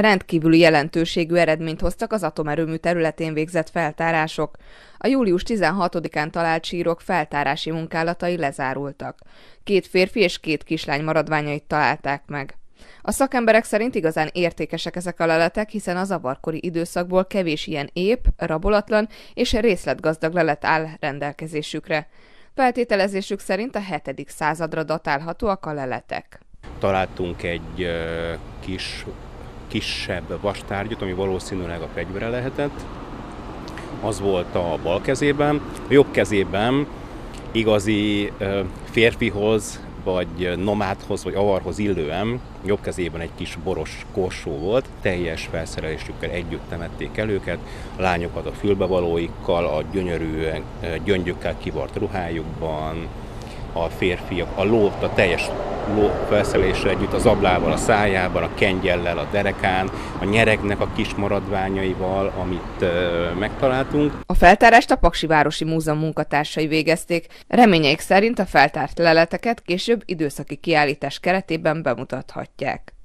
Rendkívüli jelentőségű eredményt hoztak az atomerőmű területén végzett feltárások. A július 16-án talált sírok feltárási munkálatai lezárultak. Két férfi és két kislány maradványait találták meg. A szakemberek szerint igazán értékesek ezek a leletek, hiszen a zavarkori időszakból kevés ilyen ép, rabolatlan és részletgazdag lelet áll rendelkezésükre. Feltételezésük szerint a 7. századra datálhatóak a leletek. Találtunk egy kis, kisebb vastárgyat, ami valószínűleg a fegyvere lehetett. Az volt a bal kezében, a jobb kezében igazi férfihoz vagy nomádhoz, vagy avarhoz illően jobb kezében egy kis boros korsó volt, teljes felszerelésükkel együtt temették el őket, a lányokat a fülbevalóikkal, a gyönyörű gyöngyökkel kivart ruhájukban, a férfiak, a ló, a teljes ló felszereléssel együtt, az ablával, a szájában, a kengyellel, a derekán, a nyeregnek a kis maradványaival, amit ö, megtaláltunk. A feltárást a Paksi Városi Múzeum munkatársai végezték. Reményeik szerint a feltárt leleteket később időszaki kiállítás keretében bemutathatják.